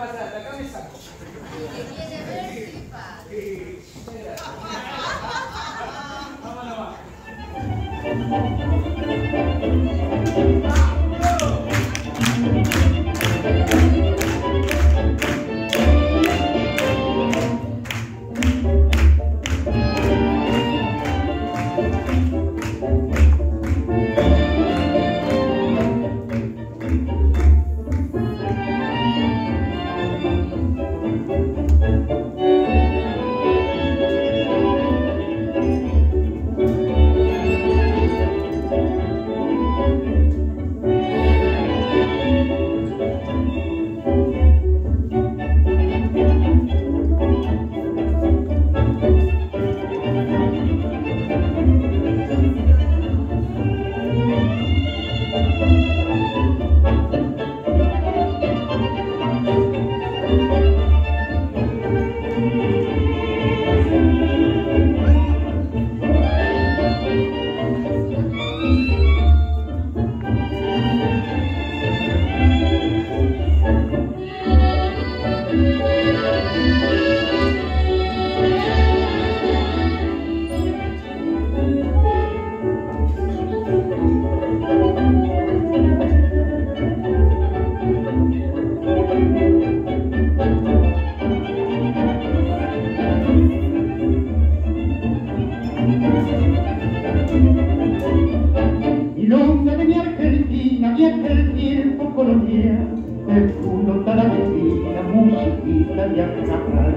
patata, acá me saco. Argentina, viaja el tiempo colonial, el mundo tan alegría, musiquita de carnaval,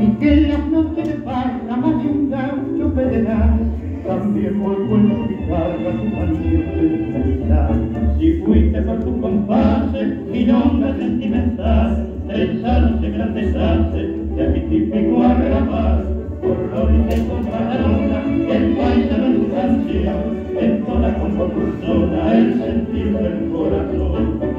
y que en las noches de paz la más de un gaucho federal, también vuelvo en mi carga tu mansión sentimental. Si fuiste por tu compase, milonga sentimental, trenzarse, grandezarse, de mi típico arrabal, colores de comparadona, el paisano en su como persona el sentido del corazón.